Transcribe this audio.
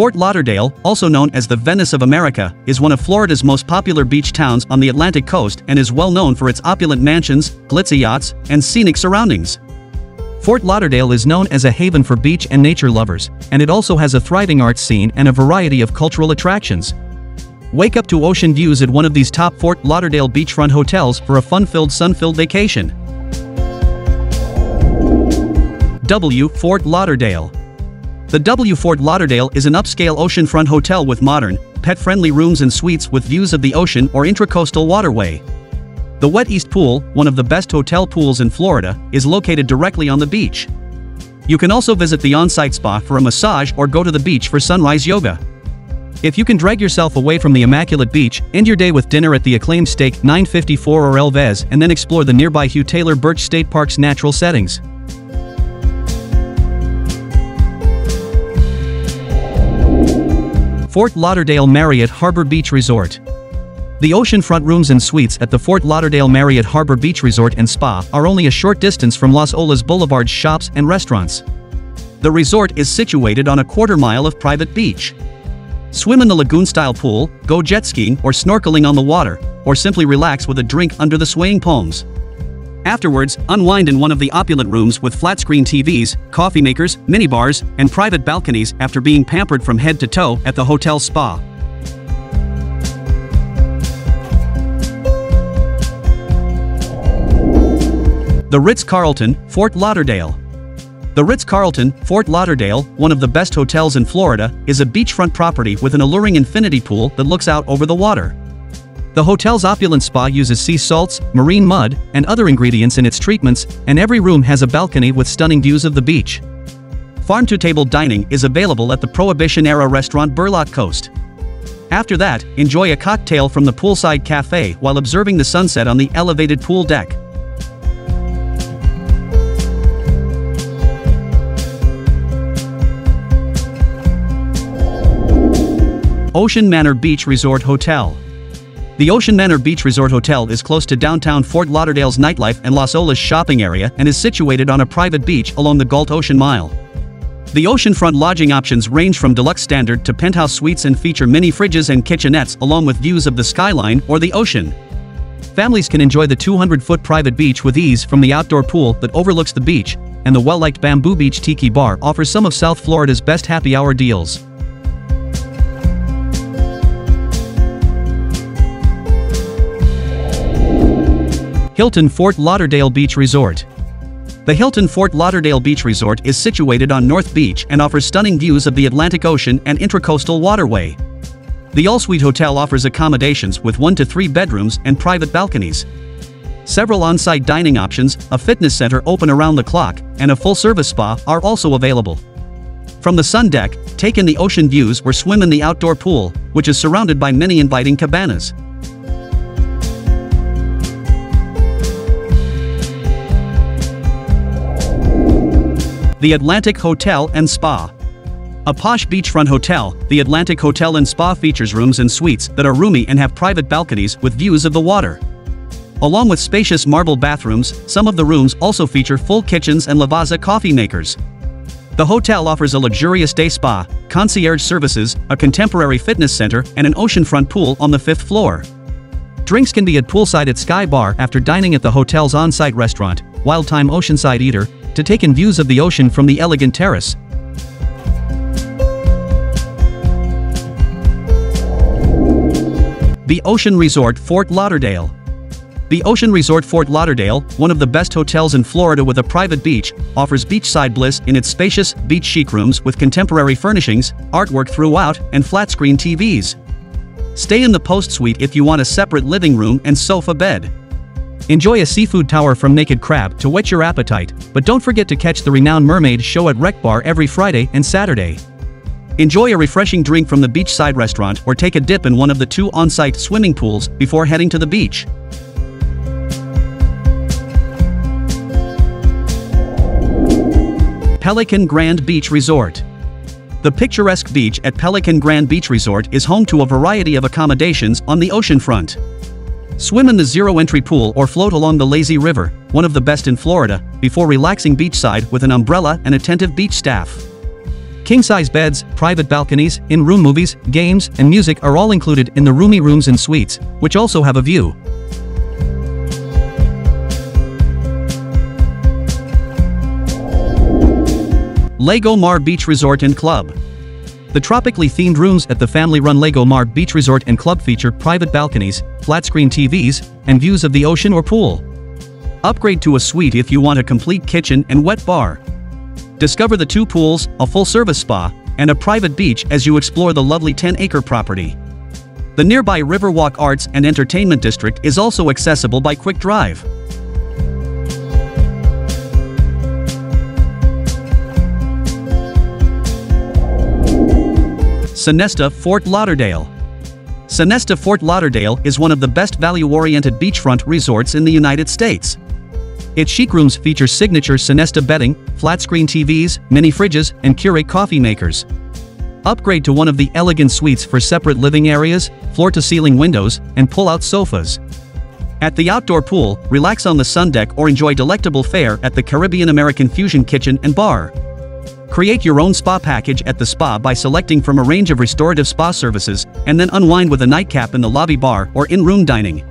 Fort Lauderdale, also known as the Venice of America, is one of Florida's most popular beach towns on the Atlantic coast and is well known for its opulent mansions, glitzy yachts, and scenic surroundings. Fort Lauderdale is known as a haven for beach and nature lovers, and it also has a thriving art scene and a variety of cultural attractions. Wake up to ocean views at one of these top Fort Lauderdale beachfront hotels for a fun-filled sun-filled vacation. W. Fort Lauderdale The W Fort Lauderdale is an upscale oceanfront hotel with modern, pet-friendly rooms and suites with views of the ocean or intracoastal waterway. The Wet East Pool, one of the best hotel pools in Florida, is located directly on the beach. You can also visit the on-site spa for a massage or go to the beach for sunrise yoga. If you can drag yourself away from the immaculate beach, end your day with dinner at the acclaimed Steak 954 or El Vez and then explore the nearby Hugh Taylor Birch State Park's natural settings. Fort Lauderdale Marriott Harbor Beach Resort the oceanfront rooms and suites at the Fort Lauderdale Marriott Harbor Beach Resort and Spa are only a short distance from Las Olas Boulevard's shops and restaurants. The resort is situated on a quarter mile of private beach. Swim in the lagoon-style pool, go jet skiing or snorkeling on the water, or simply relax with a drink under the swaying palms. Afterwards, unwind in one of the opulent rooms with flat-screen TVs, coffee makers, minibars, and private balconies after being pampered from head to toe at the hotel spa. The Ritz-Carlton, Fort Lauderdale. The Ritz-Carlton, Fort Lauderdale, one of the best hotels in Florida, is a beachfront property with an alluring infinity pool that looks out over the water. The hotel's opulent spa uses sea salts, marine mud, and other ingredients in its treatments, and every room has a balcony with stunning views of the beach. Farm-to-table dining is available at the Prohibition-era restaurant Burlock Coast. After that, enjoy a cocktail from the poolside cafe while observing the sunset on the elevated pool deck. Ocean Manor Beach Resort Hotel. The Ocean Manor Beach Resort Hotel is close to downtown Fort Lauderdale's nightlife and Las Olas shopping area and is situated on a private beach along the Galt Ocean Mile. The oceanfront lodging options range from deluxe standard to penthouse suites and feature mini fridges and kitchenettes along with views of the skyline or the ocean. Families can enjoy the 200-foot private beach with ease from the outdoor pool that overlooks the beach, and the well-liked Bamboo Beach Tiki Bar offers some of South Florida's best happy hour deals. Hilton Fort Lauderdale Beach Resort. The Hilton Fort Lauderdale Beach Resort is situated on North Beach and offers stunning views of the Atlantic Ocean and Intracoastal Waterway. The all-suite hotel offers accommodations with one to three bedrooms and private balconies. Several on-site dining options, a fitness center open around the clock, and a full-service spa are also available. From the sun deck, take in the ocean views or swim in the outdoor pool, which is surrounded by many inviting cabanas. The Atlantic Hotel and Spa. A posh beachfront hotel, the Atlantic Hotel and Spa features rooms and suites that are roomy and have private balconies with views of the water. Along with spacious marble bathrooms, some of the rooms also feature full kitchens and Lavazza coffee makers. The hotel offers a luxurious day spa, concierge services, a contemporary fitness center, and an oceanfront pool on the fifth floor. Drinks can be at poolside at Sky Bar after dining at the hotel's on-site restaurant, Wild Thyme Oceanside Eater, to take in views of the ocean from the elegant terrace. The Ocean Resort Fort Lauderdale. The Ocean Resort Fort Lauderdale, one of the best hotels in Florida with a private beach, offers beachside bliss in its spacious, beach chic rooms with contemporary furnishings, artwork throughout, and flat-screen TVs. Stay in the post suite if you want a separate living room and sofa bed. Enjoy a seafood tower from Naked Crab to whet your appetite, but don't forget to catch the renowned Mermaid show at Wreck Bar every Friday and Saturday. Enjoy a refreshing drink from the beachside restaurant or take a dip in one of the two on-site swimming pools before heading to the beach. Pelican Grand Beach Resort. The picturesque beach at Pelican Grand Beach Resort is home to a variety of accommodations on the ocean front. Swim in the zero-entry pool or float along the lazy river, one of the best in Florida, before relaxing beachside with an umbrella and attentive beach staff. King-size beds, private balconies, in-room movies, games, and music are all included in the roomy rooms and suites, which also have a view. Lago Mar Beach Resort and Club. The tropically themed rooms at the family-run Lago Mar Beach Resort and Club feature private balconies, flat-screen TVs, and views of the ocean or pool. Upgrade to a suite if you want a complete kitchen and wet bar. Discover the two pools, a full-service spa, and a private beach as you explore the lovely 10-acre property. The nearby Riverwalk Arts and Entertainment District is also accessible by quick drive. Sonesta Fort Lauderdale. Sonesta Fort Lauderdale is one of the best value-oriented beachfront resorts in the United States. Its chic rooms feature signature Sonesta bedding, flat-screen TVs, mini fridges, and Keurig coffee makers. Upgrade to one of the elegant suites for separate living areas, floor-to-ceiling windows, and pull-out sofas. At the outdoor pool, relax on the sun deck or enjoy delectable fare at the Caribbean American Fusion Kitchen and Bar. Create your own spa package at the spa by selecting from a range of restorative spa services, and then unwind with a nightcap in the lobby bar or in-room dining.